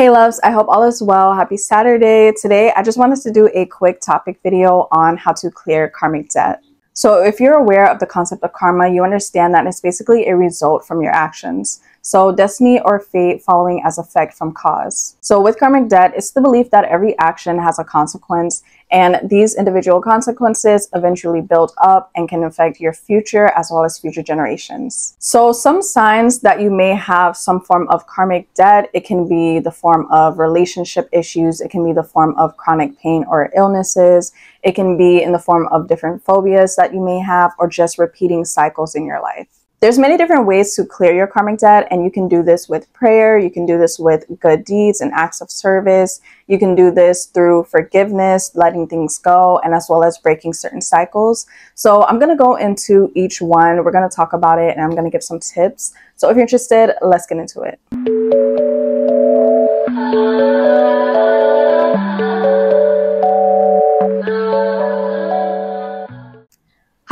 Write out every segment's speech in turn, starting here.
Hey loves, I hope all is well. Happy Saturday. Today, I just wanted to do a quick topic video on how to clear karmic debt. So if you're aware of the concept of karma, you understand that it's basically a result from your actions. So destiny or fate following as effect from cause. So with karmic debt, it's the belief that every action has a consequence and these individual consequences eventually build up and can affect your future as well as future generations. So some signs that you may have some form of karmic debt, it can be the form of relationship issues, it can be the form of chronic pain or illnesses, it can be in the form of different phobias that you may have or just repeating cycles in your life. There's many different ways to clear your karmic debt, and you can do this with prayer. You can do this with good deeds and acts of service. You can do this through forgiveness, letting things go, and as well as breaking certain cycles. So I'm to go into each one. We're to talk about it, and I'm to give some tips. So if you're interested, let's get into it.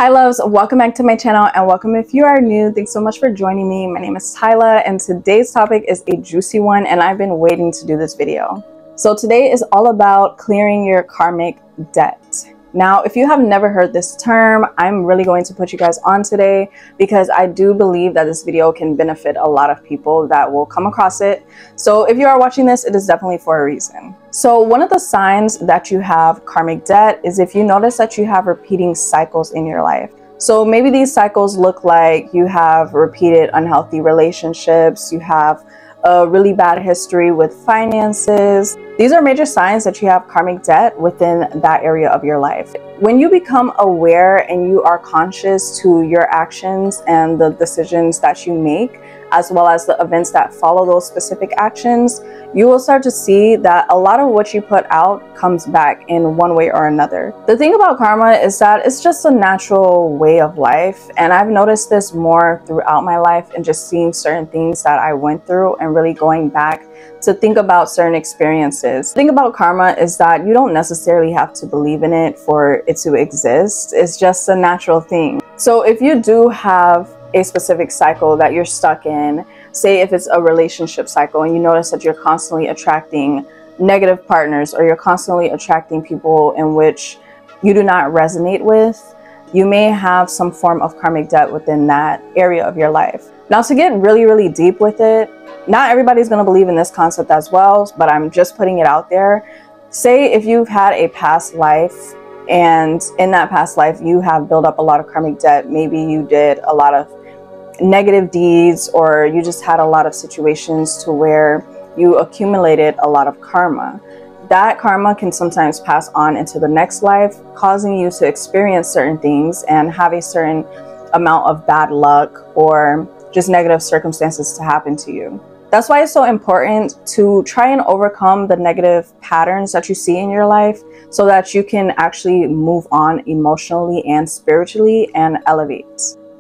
Hi loves, welcome back to my channel and welcome if you are new. Thanks so much for joining me. My name is Tyla and today's topic is a juicy one and I've been waiting to do this video. So today is all about clearing your karmic debt. Now, if you have never heard this term, I'm really going to put you guys on today because I do believe that this video can benefit a lot of people that will come across it. So if you are watching this, it is definitely for a reason. So one of the signs that you have karmic debt is if you notice that you have repeating cycles in your life. So maybe these cycles look like you have repeated unhealthy relationships, you have a really bad history with finances. These are major signs that you have karmic debt within that area of your life. When you become aware and you are conscious to your actions and the decisions that you make, as well as the events that follow those specific actions, you will start to see that a lot of what you put out comes back in one way or another. The thing about karma is that it's just a natural way of life. And I've noticed this more throughout my life and just seeing certain things that I went through and really going back to think about certain experiences. The thing about karma is that you don't necessarily have to believe in it for it to exist. It's just a natural thing. So if you do have a specific cycle that you're stuck in, say if it's a relationship cycle and you notice that you're constantly attracting negative partners or you're constantly attracting people in which you do not resonate with, you may have some form of karmic debt within that area of your life. Now, to get really, really deep with it, not everybody's going to believe in this concept as well, but I'm just putting it out there. Say if you've had a past life and in that past life you have built up a lot of karmic debt, maybe you did a lot of negative deeds or you just had a lot of situations to where you accumulated a lot of karma. That karma can sometimes pass on into the next life, causing you to experience certain things and have a certain amount of bad luck or just negative circumstances to happen to you. That's why it's so important to try and overcome the negative patterns that you see in your life so that you can actually move on emotionally and spiritually and elevate.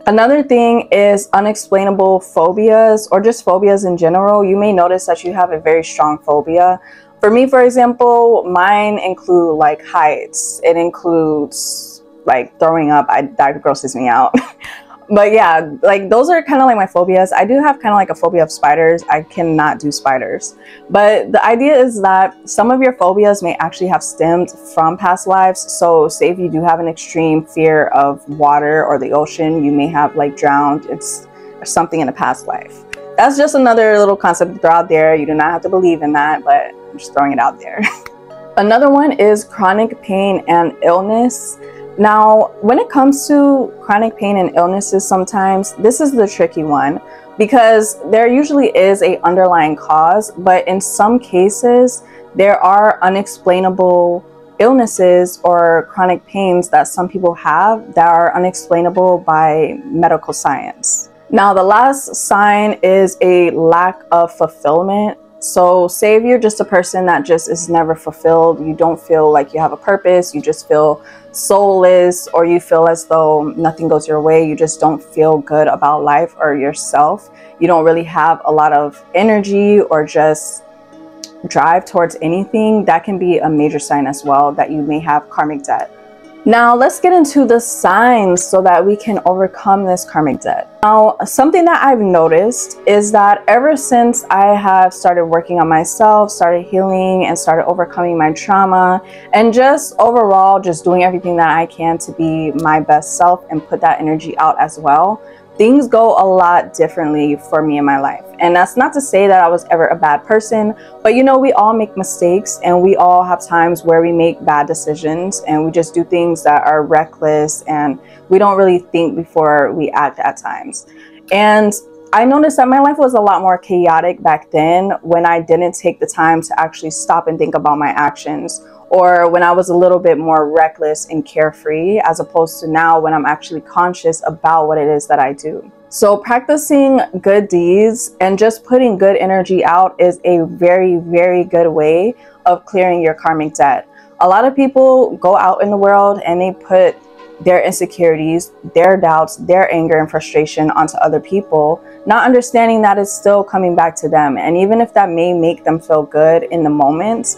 Another thing is unexplainable phobias or just phobias in general. You may notice that you have a very strong phobia. For me, for example, mine include like heights. It includes like throwing up. I, that grosses me out. but yeah, like those are kind of like my phobias. I do have kind of like a phobia of spiders. I cannot do spiders. But the idea is that some of your phobias may actually have stemmed from past lives. So say if you do have an extreme fear of water or the ocean, you may have like drowned. It's something in a past life. That's just another little concept to throw out there. You do not have to believe in that, but I'm just throwing it out there. Another one is chronic pain and illness. Now, when it comes to chronic pain and illnesses, sometimes this is the tricky one because there usually is a underlying cause, but in some cases, there are unexplainable illnesses or chronic pains that some people have that are unexplainable by medical science. Now, the last sign is a lack of fulfillment so say if you're just a person that just is never fulfilled, you don't feel like you have a purpose, you just feel soulless, or you feel as though nothing goes your way, you just don't feel good about life or yourself. You don't really have a lot of energy or just drive towards anything, that can be a major sign as well that you may have karmic debt. Now let's get into the signs so that we can overcome this karmic debt. Now, something that I've noticed is that ever since I have started working on myself, started healing and started overcoming my trauma and just overall just doing everything that I can to be my best self and put that energy out as well, things go a lot differently for me in my life. And that's not to say that I was ever a bad person, but you know, we all make mistakes and we all have times where we make bad decisions and we just do things that are reckless and we don't really think before we act at times. And I noticed that my life was a lot more chaotic back then when I didn't take the time to actually stop and think about my actions or when I was a little bit more reckless and carefree, as opposed to now when I'm actually conscious about what it is that I do. So, practicing good deeds and just putting good energy out is a very, very good way of clearing your karmic debt. A lot of people go out in the world and they put their insecurities, their doubts, their anger and frustration onto other people, not understanding that it's still coming back to them. And even if that may make them feel good in the moment,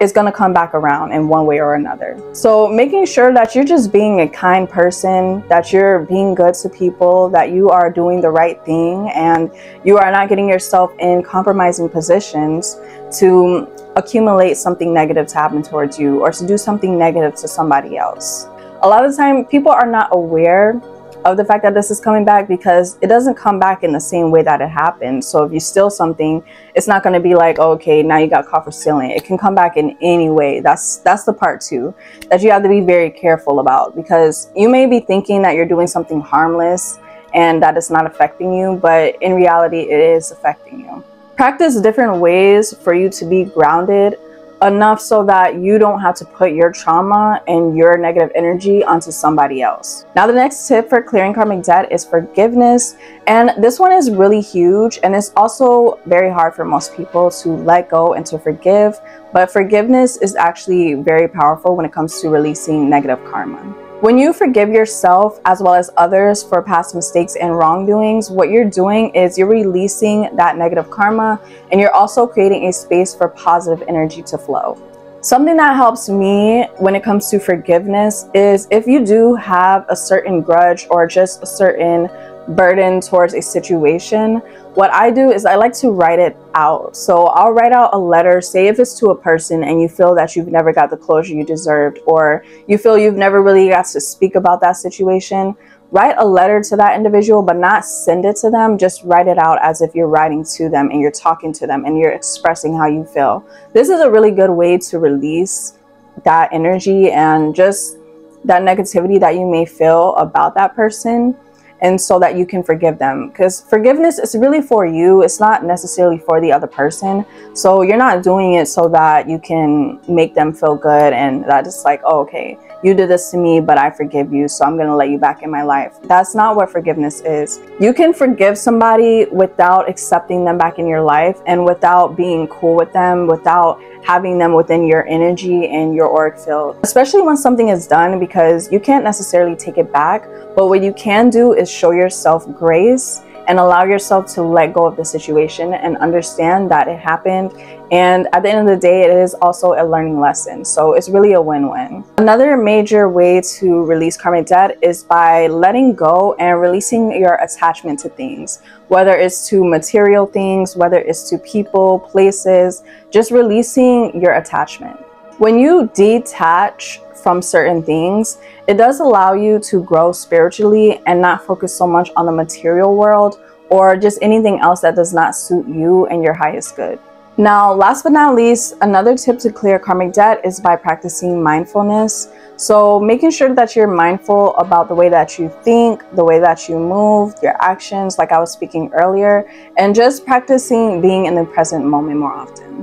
is going to come back around in one way or another. So making sure that you're just being a kind person, that you're being good to people, that you are doing the right thing and you are not getting yourself in compromising positions to accumulate something negative to happen towards you or to do something negative to somebody else. A lot of the time people are not aware of the fact that this is coming back because it doesn't come back in the same way that it happened. So if you steal something, it's not going to be like, oh, okay, now you got caught for stealing. It can come back in any way. That's that's the part too that you have to be very careful about because you may be thinking that you're doing something harmless and that it's not affecting you, but in reality, it is affecting you. Practice different ways for you to be grounded enough so that you don't have to put your trauma and your negative energy onto somebody else. Now, the next tip for clearing karmic debt is forgiveness. And this one is really huge and it's also very hard for most people to let go and to forgive. But forgiveness is actually very powerful when it comes to releasing negative karma. When you forgive yourself as well as others for past mistakes and wrongdoings, what you're doing is you're releasing that negative karma and you're also creating a space for positive energy to flow. Something that helps me when it comes to forgiveness is if you do have a certain grudge or just a certain burden towards a situation, what I do is I like to write it out. So I'll write out a letter, say if it's to a person and you feel that you've never got the closure you deserved, or you feel you've never really got to speak about that situation, write a letter to that individual, but not send it to them. Just write it out as if you're writing to them and you're talking to them and you're expressing how you feel. This is a really good way to release that energy and just that negativity that you may feel about that person and so that you can forgive them. Because forgiveness is really for you it's not necessarily for the other person. So you're not doing it so that you can make them feel good and that it's like oh, okay you did this to me but i forgive you so i'm gonna let you back in my life. That's not what forgiveness is. You can forgive somebody without accepting them back in your life and without being cool with them without having them within your energy and your auric field, especially when something is done because you can't necessarily take it back. But what you can do is show yourself grace and allow yourself to let go of the situation and understand that it happened. And at the end of the day, it is also a learning lesson. So it's really a win win. Another major way to release karmic debt is by letting go and releasing your attachment to things, whether it's to material things, whether it's to people, places, just releasing your attachment. When you detach from certain things, it does allow you to grow spiritually and not focus so much on the material world or just anything else that does not suit you and your highest good. Now, last but not least, another tip to clear karmic debt is by practicing mindfulness. So, making sure that you're mindful about the way that you think, the way that you move, your actions, like I was speaking earlier, and just practicing being in the present moment more often.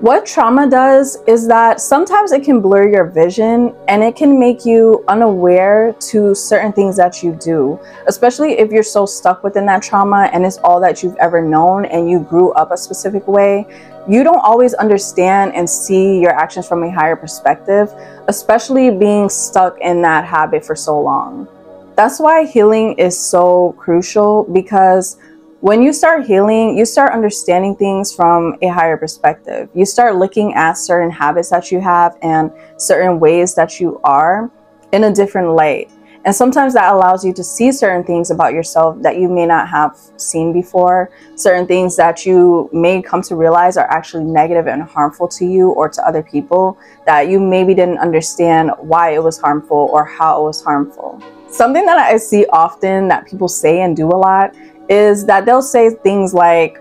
What trauma does is that sometimes it can blur your vision and it can make you unaware to certain things that you do, especially if you're so stuck within that trauma and it's all that you've ever known and you grew up a specific way. You don't always understand and see your actions from a higher perspective, especially being stuck in that habit for so long. That's why healing is so crucial because when you start healing, you start understanding things from a higher perspective. You start looking at certain habits that you have and certain ways that you are in a different light. And sometimes that allows you to see certain things about yourself that you may not have seen before, certain things that you may come to realize are actually negative and harmful to you or to other people that you maybe didn't understand why it was harmful or how it was harmful. Something that I see often that people say and do a lot is that they'll say things like,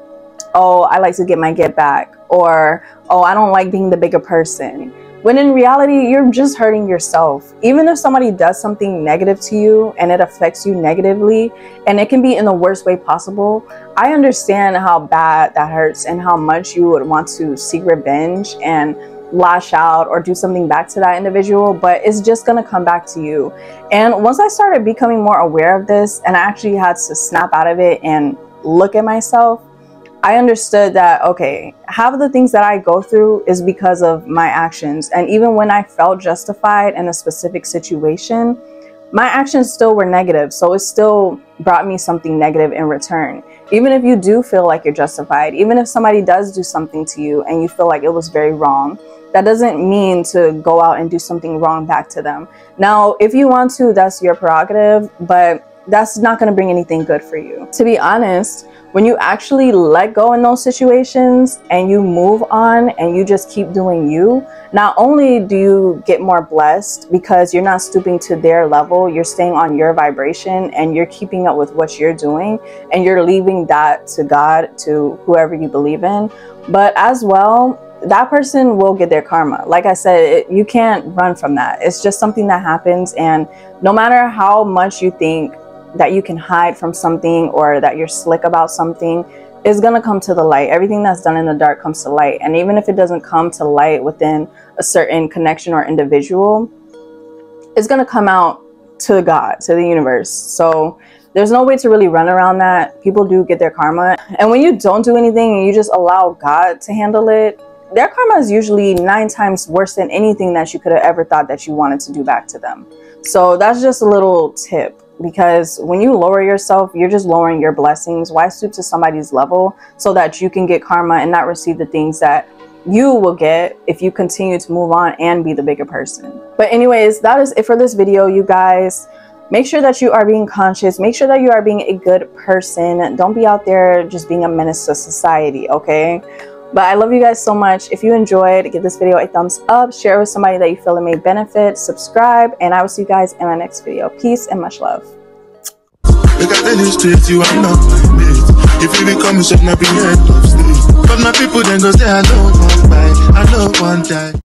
oh, I like to get my get back, or oh, I don't like being the bigger person when in reality, you're just hurting yourself. Even if somebody does something negative to you and it affects you negatively, and it can be in the worst way possible, I understand how bad that hurts and how much you would want to seek revenge and lash out or do something back to that individual, but it's just gonna come back to you. And once I started becoming more aware of this and I actually had to snap out of it and look at myself, I understood that, okay, half of the things that I go through is because of my actions. And even when I felt justified in a specific situation, my actions still were negative. So it still brought me something negative in return. Even if you do feel like you're justified, even if somebody does do something to you and you feel like it was very wrong, that doesn't mean to go out and do something wrong back to them. Now, if you want to, that's your prerogative, but that's not going to bring anything good for you. To be honest, when you actually let go in those situations and you move on and you just keep doing you, not only do you get more blessed because you're not stooping to their level, you're staying on your vibration and you're keeping up with what you're doing and you're leaving that to God, to whoever you believe in. But as well, that person will get their karma. Like I said, it, you can't run from that. It's just something that happens. And no matter how much you think that you can hide from something or that you're slick about something is going to come to the light. Everything that's done in the dark comes to light. And even if it doesn't come to light within a certain connection or individual, it's going to come out to God, to the universe. So there's no way to really run around that. People do get their karma. And when you don't do anything and you just allow God to handle it, their karma is usually nine times worse than anything that you could have ever thought that you wanted to do back to them. So that's just a little tip because when you lower yourself, you're just lowering your blessings. Why stoop to somebody's level so that you can get karma and not receive the things that you will get if you continue to move on and be the bigger person. But anyways, that is it for this video, you guys. Make sure that you are being conscious. Make sure that you are being a good person. Don't be out there just being a menace to society, okay? But I love you guys so much. If you enjoyed, give this video a thumbs up, share with somebody that you feel it may benefit, subscribe, and I will see you guys in my next video. Peace and much love. If you become a not be head of state. But my people then go say I know one I know one time.